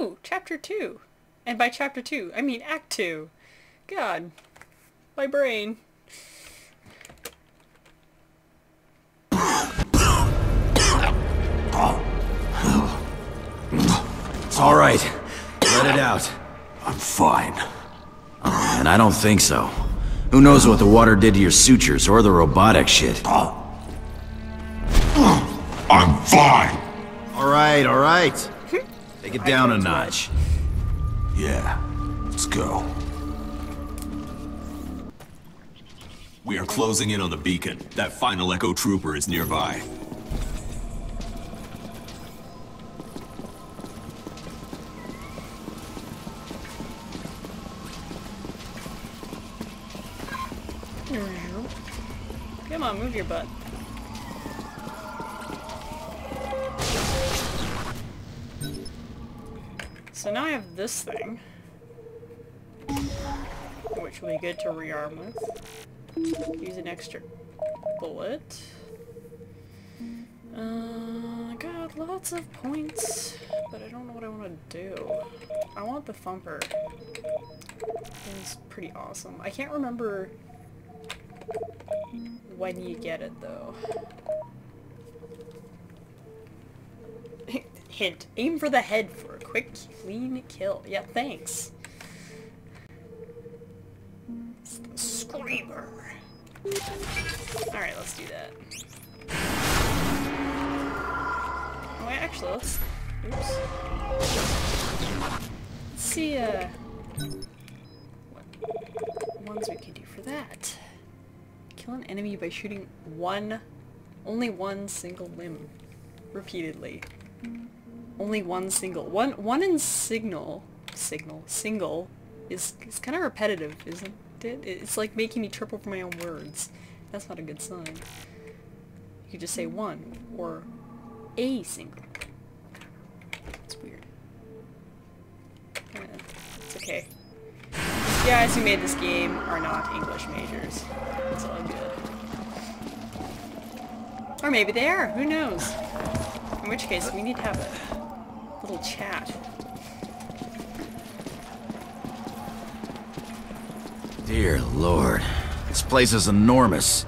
Ooh, chapter two. And by chapter two, I mean act two. God. My brain. It's all right. Let it out. I'm fine. And I don't think so. Who knows what the water did to your sutures or the robotic shit? I'm fine. All right, all right. Take it down a notch. Yeah, let's go. We are closing in on the beacon. That final Echo Trooper is nearby. Come on, move your butt. So now I have this thing. Which will be good to rearm with. Use an extra bullet. Uh, got lots of points, but I don't know what I want to do. I want the thumper. It's pretty awesome. I can't remember when you get it though. Hint, aim for the head a quick, clean kill. Yeah, thanks. Screamer. Alright, let's do that. Oh, wait, actually, let's... Oops. See, uh... What ones we can do for that. Kill an enemy by shooting one, only one single limb, repeatedly. Only one single. One one in signal, signal, single, is, is kind of repetitive, isn't it? It's like making me trip over my own words. That's not a good sign. You could just say one, or a single. It's weird. Eh, it's okay. The guys who made this game are not English majors. It's all good. Or maybe they are, who knows? In which case, we need to have a little chat. Dear lord. This place is enormous.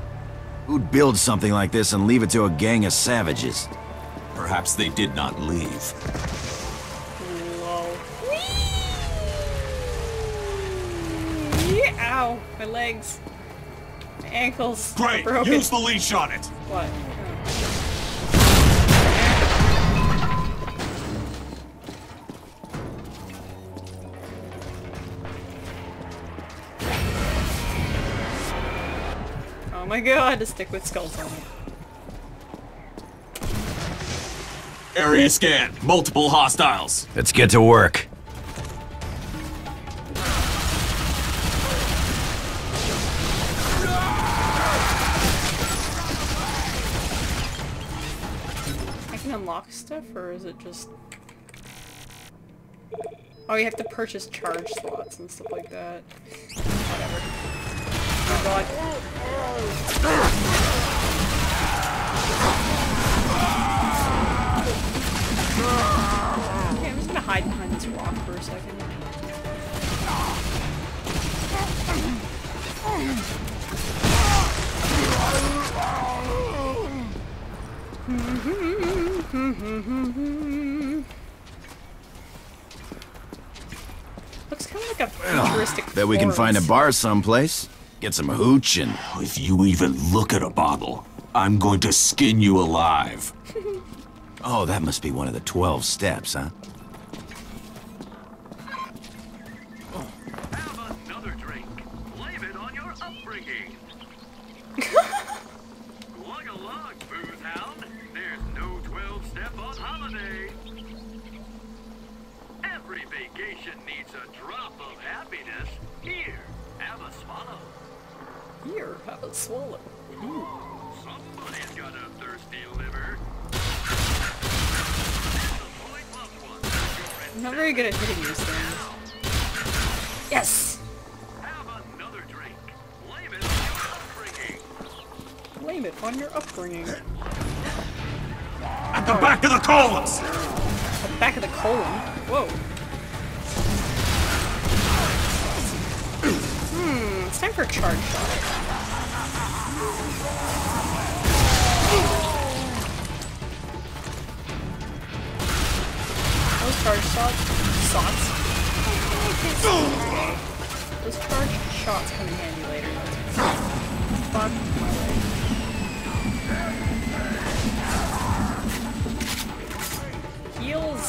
Who'd build something like this and leave it to a gang of savages? Perhaps they did not leave. Whoa. Whee! Ow! My legs. My ankles. are Great! Broken. Use the leash on it! What? My god, to stick with skulls on it. Area scan. Multiple hostiles. Let's get to work. I can unlock stuff, or is it just... Oh, you have to purchase charge slots and stuff like that. Whatever. Okay, I'm just gonna hide behind this rock for a second. Looks kind of like a futuristic Bet we can find a bar someplace. Get some hooch and... If you even look at a bottle, I'm going to skin you alive. Oh, that must be one of the 12 steps, huh? Have another drink. Blame it on your upbringing. Lug a lug, booze hound. There's no 12 step on holiday. Every vacation needs a drop of happiness. Here, have a swallow. Here, have a swallow. Ooh. Somebody's got a thirsty liver. I'm not very good at hitting these things. Yes! Have another drink. Blame it on your upbringing. Blame it on your upbringing. At the oh. back of the columns! At the back of the column? Whoa. Hmm, it's time for a charge shot. Charge shots, shots. Those charge shots come in handy later. Fuck my leg. Heals.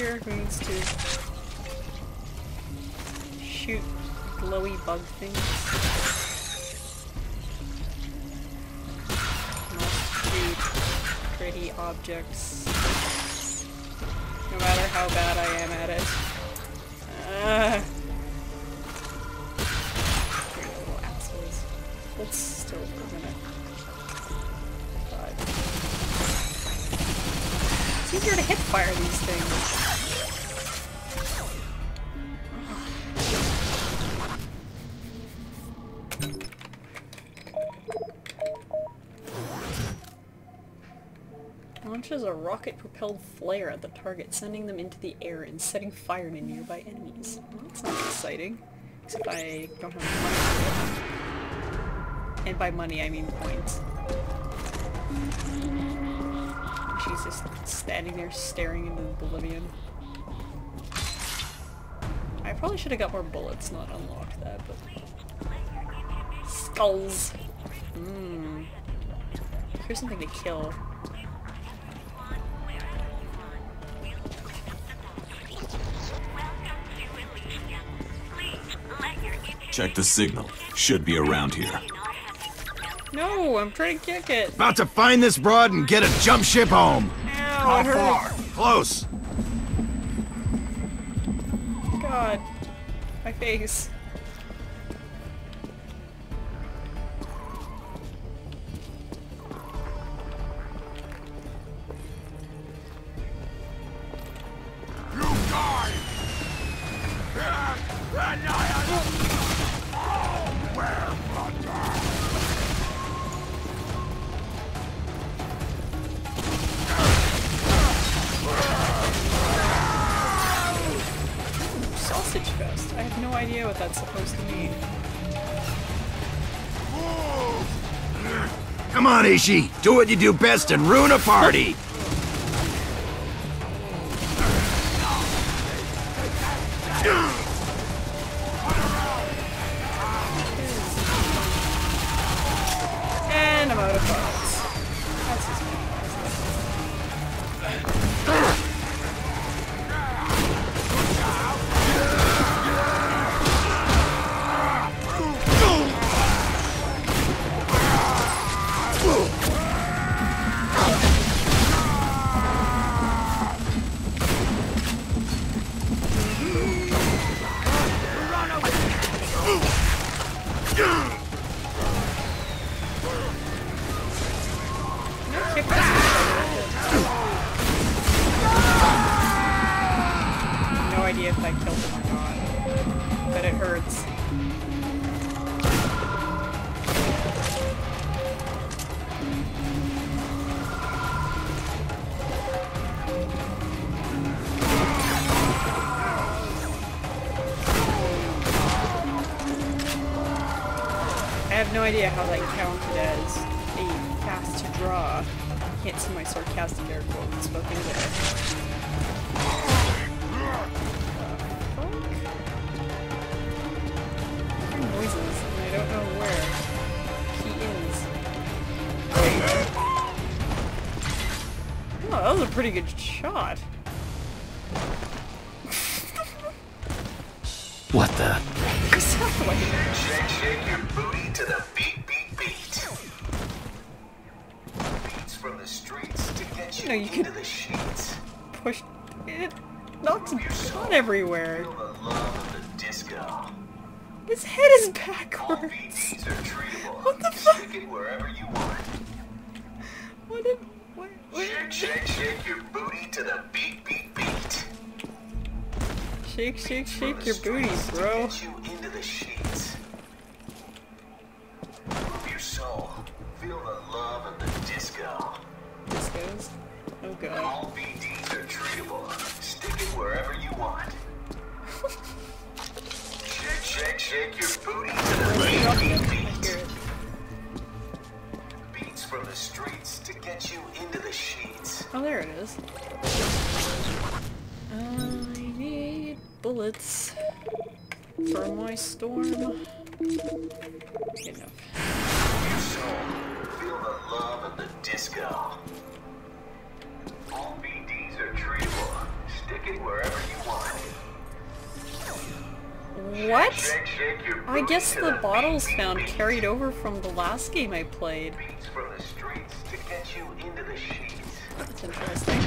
Here who needs to shoot glowy bug things? Not shoot pretty objects. No matter how bad I am at it. Ah. Rocket-propelled flare at the target, sending them into the air and setting fire to nearby enemies. Well, that sounds exciting. Except I don't have money. And by money, I mean points. She's just standing there staring into the oblivion. I probably should have got more bullets, not unlocked that, but... Skulls! Mmm. Here's something to kill. Check the signal. Should be around here. No, I'm trying to kick it! About to find this broad and get a jump ship home. Ow, How far? Close. God. My face. What that's supposed to mean. Come on, Ishi. Do what you do best and ruin a party. Idea how that counted as a fast to draw. I Can't see my sarcastic air quotes spoken there. Noises, and I don't know where he is. That was a pretty good shot. Everywhere. The love of the disco. His head is backwards. BDs are treatable. What the fuck? Stick it wherever you want. What did... What, what? Shake, shake, shake your booty to the beat, beat, beat. Shake, shake, shake your booty, bro. You into the sheets. Move your soul. Feel the love and the disco. This goes. Oh god. All BDs are treatable. Stick it wherever you want. Shake, your booty to the beat, it. beat, I beat. hear it. Beats from the streets to get you into the sheets. Oh, there it is. I need bullets for my storm. Enough. Your soul. Feel the love and the disco. All BDs are treatable. Stick it wherever you want. What? Shake, shake your I guess the bottles found carried over from the last game I played. Beats from the streets to get you into the sheets. That's interesting.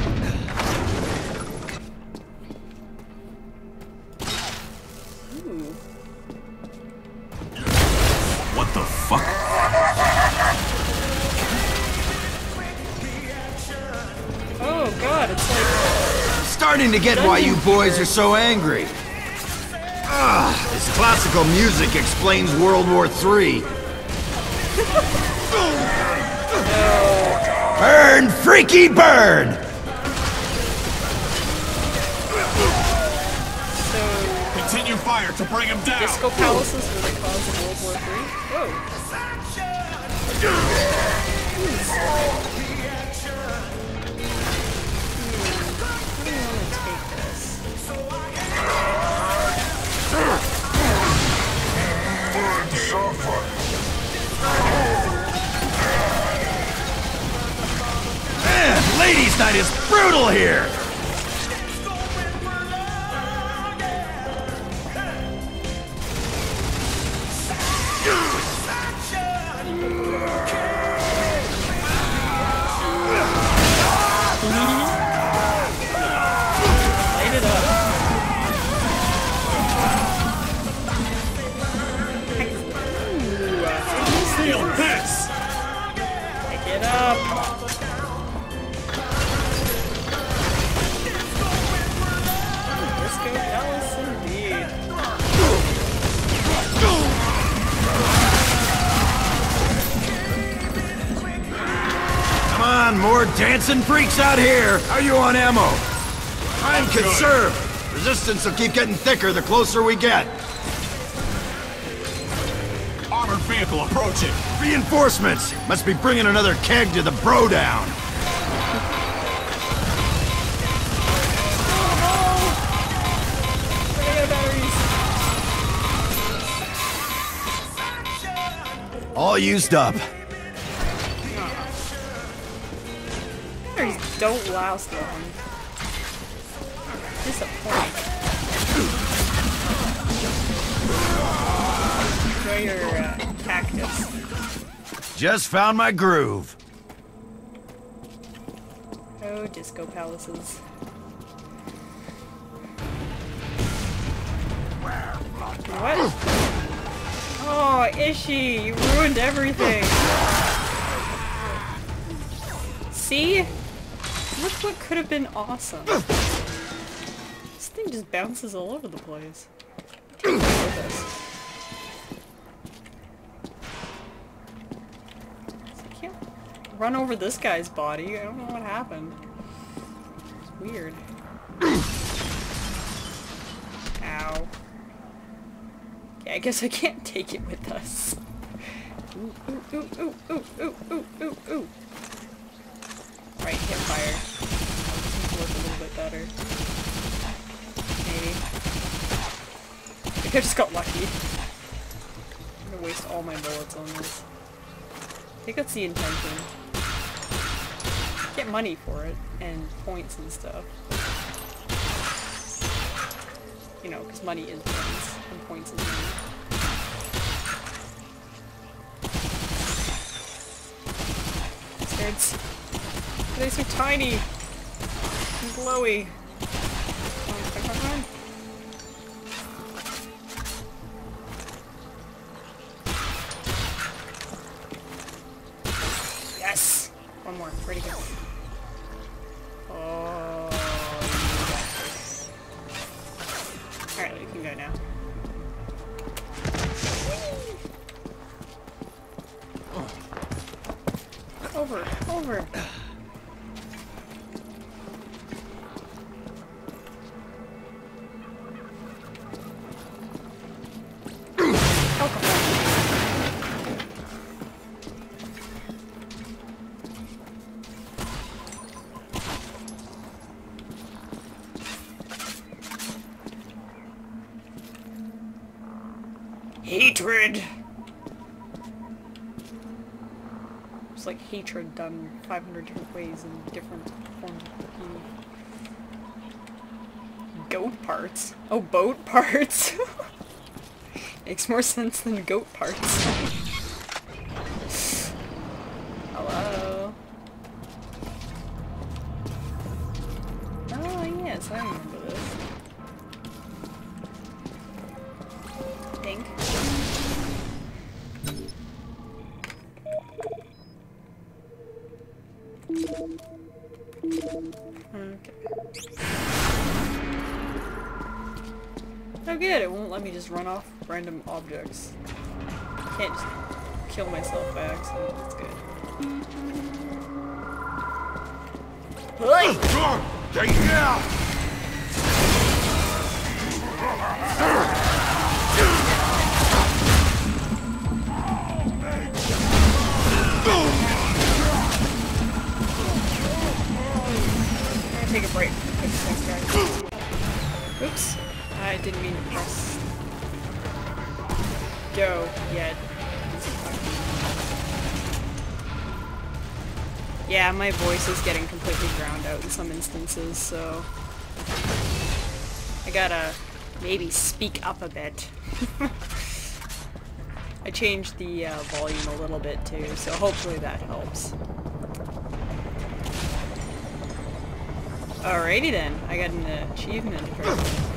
Ooh. What the fuck? Oh god, it's like Starting to get why you boys are so angry. Ah, this classical music explains World War III. Burn, freaky burn! so Continue fire to bring him down. disco palaces were the cause of World War III. Whoa. How do you want to take this? Man, ladies' night is brutal here! More dancing freaks out here. Are you on ammo? I'm conserved. Resistance will keep getting thicker the closer we get. Armored vehicle approaching. Reinforcements! Must be bringing another keg to the bro down. All used up. Don't last long. Disappointing. Enjoy your uh, cactus. Just found my groove. Oh, disco palaces. What? Oh, Ishi, you ruined everything. See? Look what could have been awesome. This thing just bounces all over the place. I can't run over this guy's body. I don't know what happened. It's weird. Ow. Okay, I guess I can't take it with us. Ooh, ooh, ooh, ooh, ooh, ooh, ooh, ooh. Right, hip fire. Seems to work a little bit better. Maybe. I think I just got lucky. I'm gonna waste all my bullets on this. I think that's the intention. Get money for it, and points and stuff. You know, because money is points, and points is money. Bastards. They're so tiny! And glowy! Oh, hatred done 500 different ways in different forms of. Goat parts? Oh, boat parts! Makes more sense than goat parts. random objects. Can't just kill myself by accident, that's good. Hey! Go yet. Yeah, my voice is getting completely drowned out in some instances, so I gotta maybe speak up a bit. I changed the uh, volume a little bit too, so hopefully that helps. Alrighty then, I got an achievement for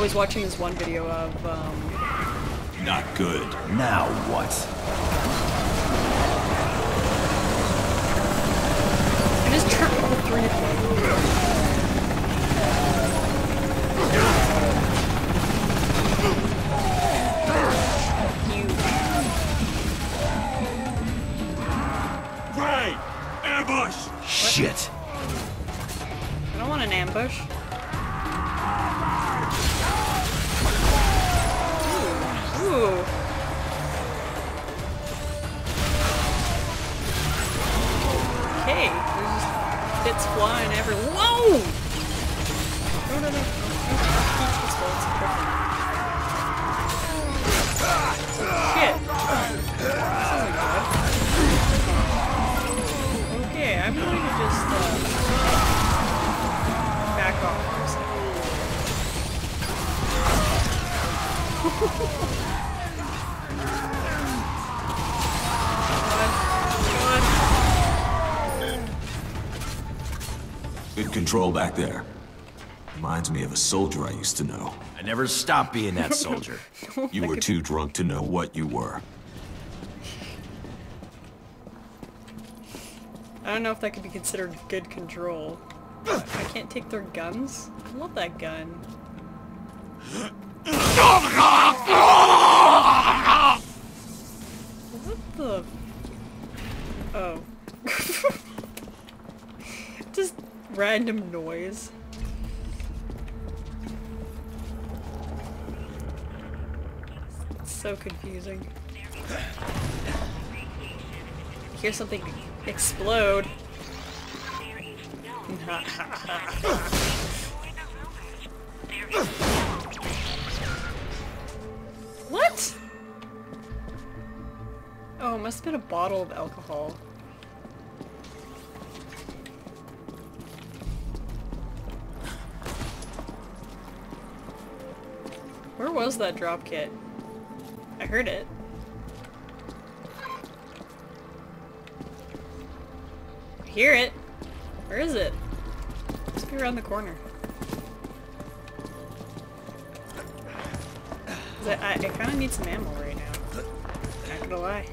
was watching this one video of, um, Not good. Now what? I just tripped all three. You, Ray! Ambush! Shit. I don't want an ambush. Just flying everywhere. Whoa! No, no, no. Shit. Okay, I'm going to just, uh, back off for a second. control back there. Reminds me of a soldier I used to know. I never stopped being that soldier. You were too drunk to know what you were. I don't know if that could be considered good control. I can't take their guns? I love that gun. What the? Oh. Just random noise. It's so confusing. Hear something explode. what? Oh, must have been a bottle of alcohol. Was that drop kit? I heard it. I hear it. Where is it? Must be around the corner. I, I, I kind of need some ammo right now. Not gonna lie.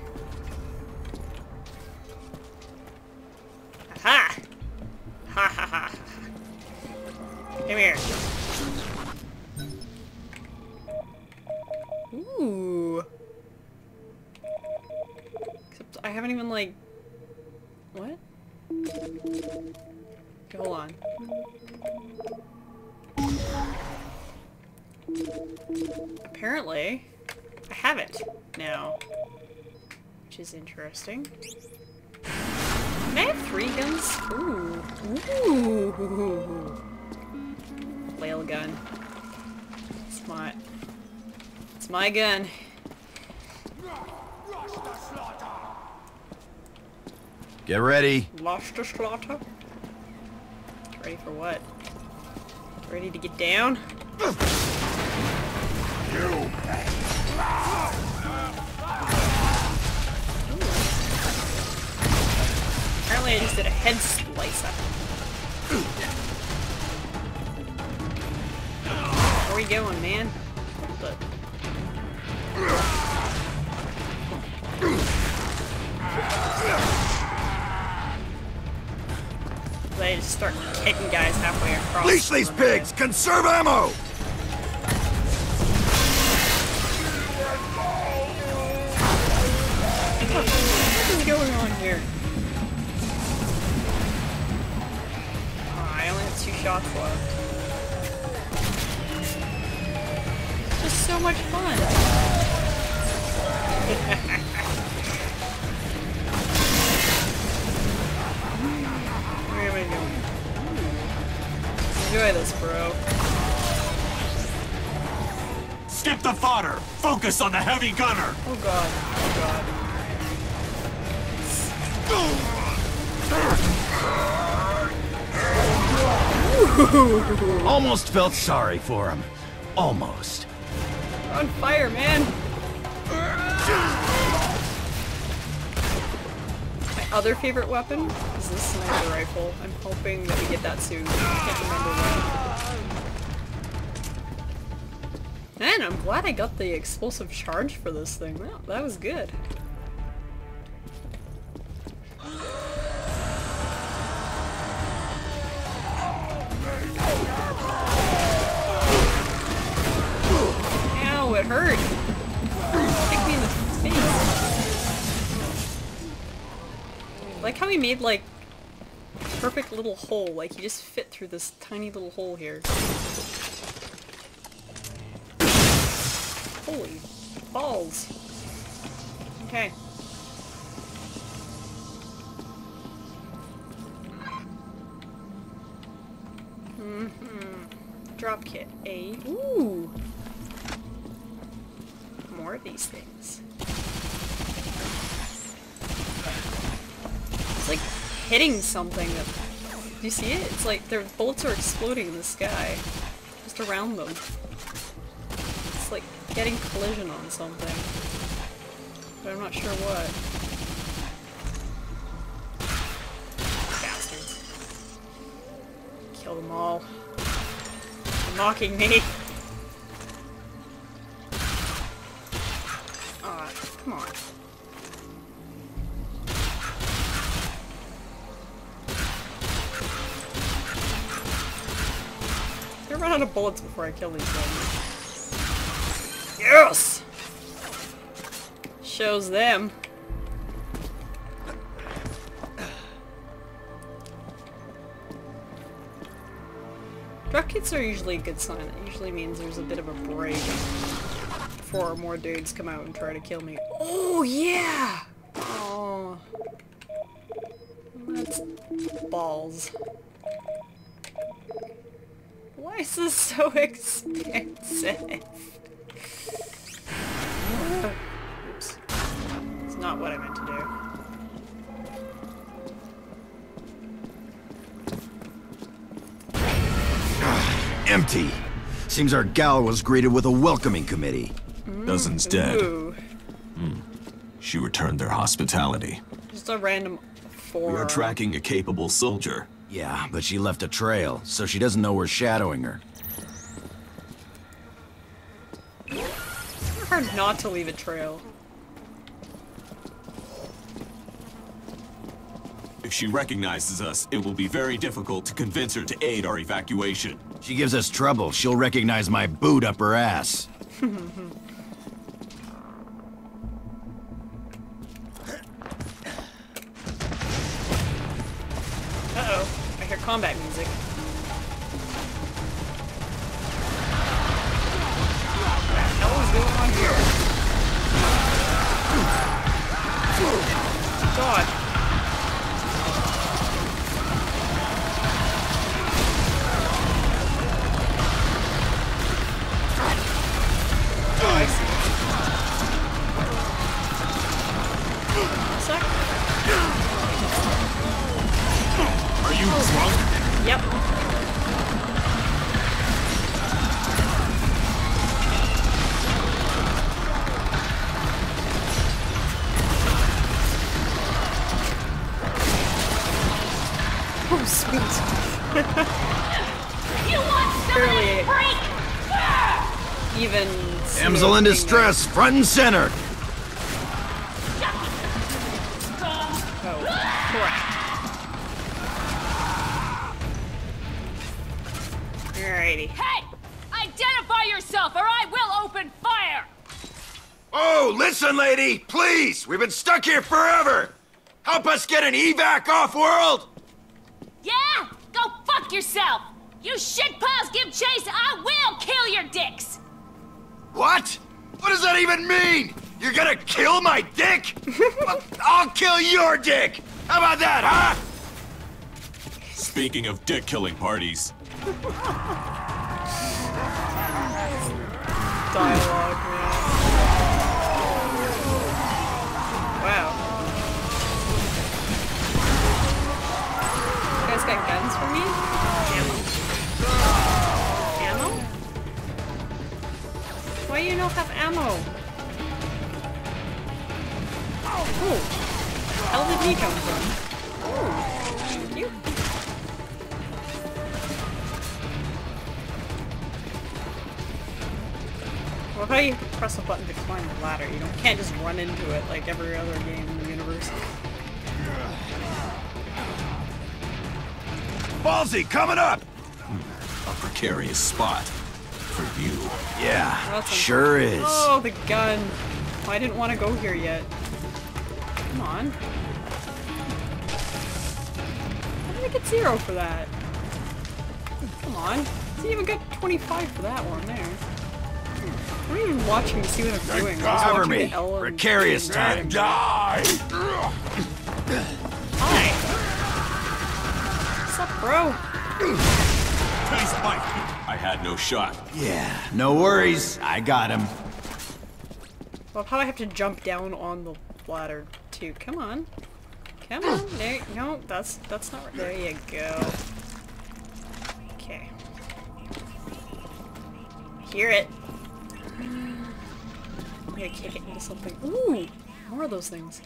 I haven't even like... What? Okay, hold on. Apparently, I have it now. Which is interesting. Can I have three guns? Ooh. Ooh. Flail gun. It's my... It's my gun. Rush the slaughter! Get ready. Lost to slaughter. Ready for what? Ready to get down? Apparently I just did a head slicer. Where are we going, man? They just start kicking guys halfway across. Leash these pigs! Conserve ammo! What is going on here? Oh, I only have two shots left. It's just so much fun. Where am I going? Enjoy this, bro. Skip the fodder! Focus on the heavy gunner! Oh god. Oh god. Almost felt sorry for him. Almost. We're on fire, man! Other favorite weapon is this sniper rifle. I'm hoping that we get that soon. I can't remember when. Man, I'm glad I got the explosive charge for this thing. That, that was good. Made like perfect little hole, like he just fit through this tiny little hole here. Holy balls. Okay. Mm-hmm. Drop kit A. Ooh! More of these things. It's like hitting something. Do you see it? It's like their bullets are exploding in the sky. Just around them. It's like getting collision on something. But I'm not sure what. Bastards. Kill them all. They're mocking me. Aw, ah, come on. Out of bullets before I kill these things. Yes! Shows them. Drop kits are usually a good sign. It usually means there's a bit of a break before more dudes come out and try to kill me. Oh, yeah! Oh. That's balls. Why is so expensive? Oops. It's not what I meant to do. Ah, empty. Seems our gal was greeted with a welcoming committee. Dozens dead. Ooh. Hmm. She returned their hospitality. Just a random four. We are tracking a capable soldier. Yeah, but she left a trail, so she doesn't know we're shadowing her. It's hard not to leave a trail. If she recognizes us, it will be very difficult to convince her to aid our evacuation. She gives us trouble, she'll recognize my boot up her ass. sweet. You want some of Barely. this freak? Even. Damsel in smooth distress, front and center. Oh, correct. Alrighty. Hey! Identify yourself or I will open fire! Oh, listen, lady, please. We've been stuck here forever. Help us get an evac off world. Yeah? Go fuck yourself! You shitpiles give chase, I will kill your dicks! What? What does that even mean? You're gonna kill my dick? I'll kill your dick. How about that, huh? Speaking of dick killing parties, Why you not have ammo? Oh, hell did he come from? Oh, thank you. Well, how do you press a button to climb the ladder? You don't, can't just run into it like every other game in the universe. Ballsy, coming up. Hmm. a precarious spot for you. Yeah, sure is. Oh, the gun. Oh, I didn't want to go here yet. Come on. How did I get zero for that? Come on. See, even got 25 for that one there. Hmm. I'm not even watching to see what I'm doing. Cover me. Precarious time. Die! Hi. What's up, bro? Nice fight. I had no shot. Yeah, no worries. I got him. Well, how I have to jump down on the ladder too. Come on. Come on. There. No, that's that's not right. There you go. Okay. Hear it. I'm gonna kick it into something. Ooh, more of those things.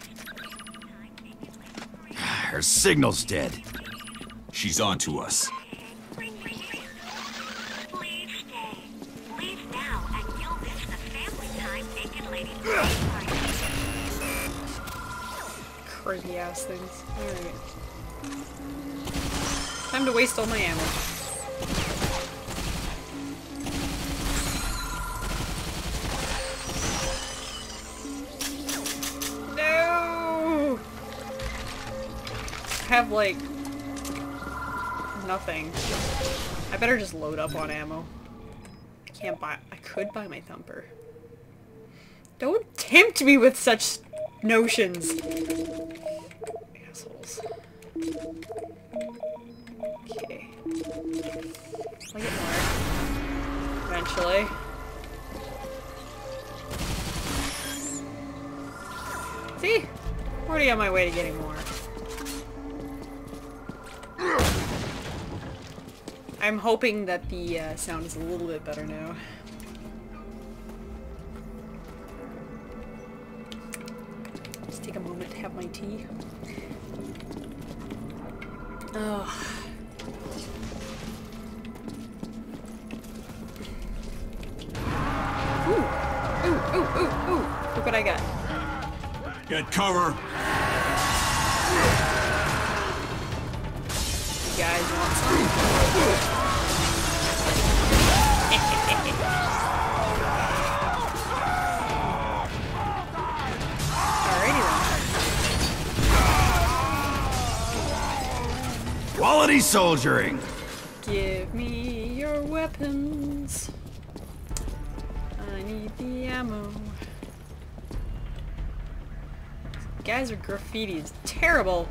Her signal's dead. She's on to us. Ass things. Alright. Time to waste all my ammo. No! I have like nothing. I better just load up on ammo. I can't buy I could buy my thumper. Don't tempt me with such notions. Eventually. See? Already on my way to getting more. I'm hoping that the uh, sound is a little bit better now. Soldiering. Give me your weapons. I need the ammo. Guys are graffiti It's terrible.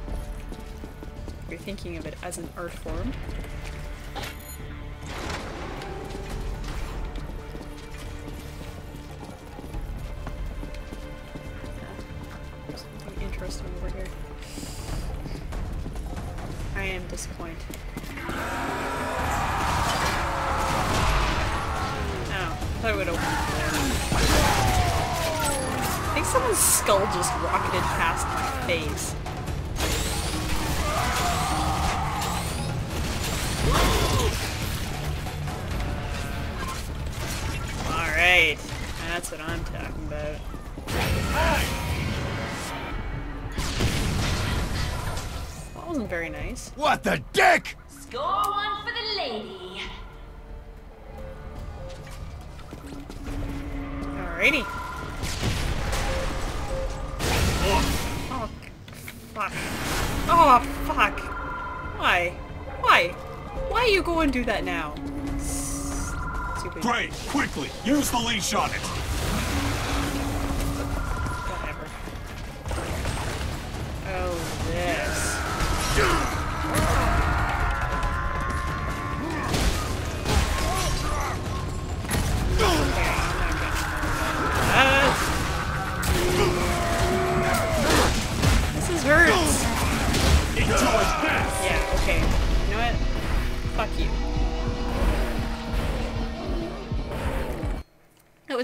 You're thinking of it as an art form. Skull just rocketed past my face. Alright, that's what I'm talking about. That wasn't very nice. What the dick? Score one do that now? Great! Quickly! Use the leash on it!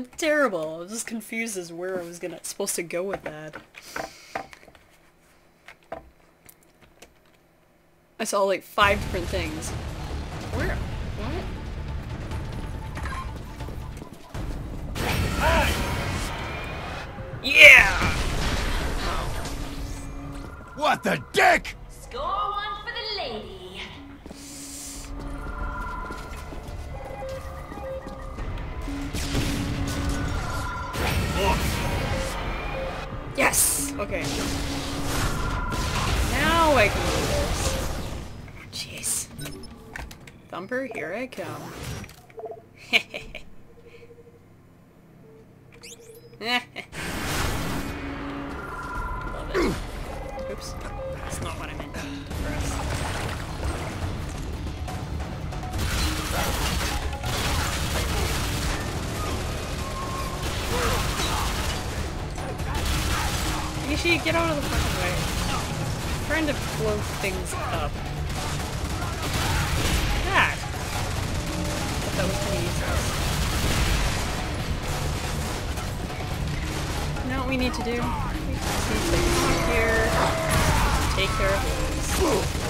Was terrible. I was just confused as where I was gonna supposed to go with that. I saw like five different things. Where? What? Yeah! Oh. What the dick? Score one Yes! Okay. Now I can do this. Oh, jeez. Thumper, here I come. Love it. Oops. You get out of the fucking way. I'm trying to blow things up. That! Thought that was pretty useless. You know what we need to do? We need to here, take care of this.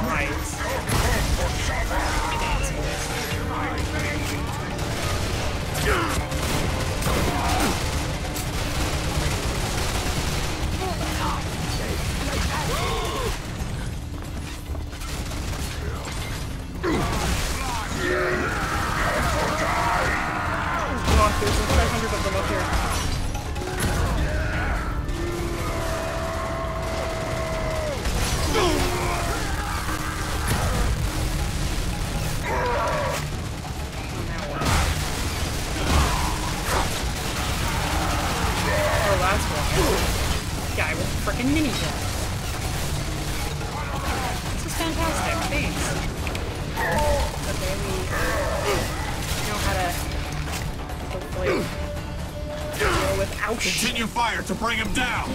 Just bring him down!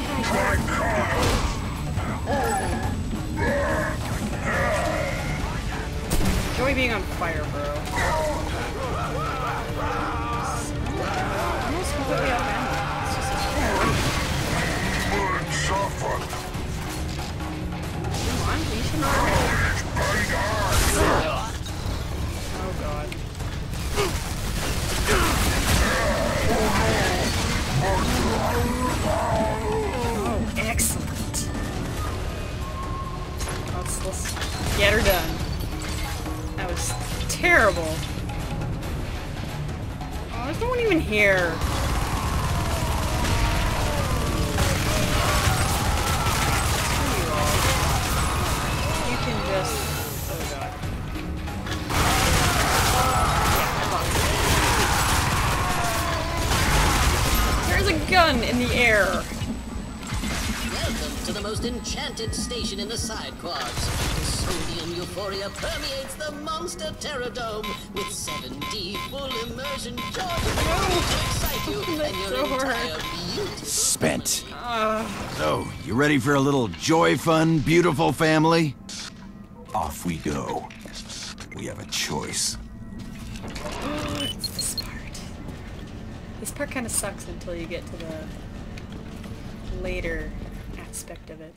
You ready for a little joy fun, beautiful family? Off we go. We have a choice. This part. This part kind of sucks until you get to the later aspect of it.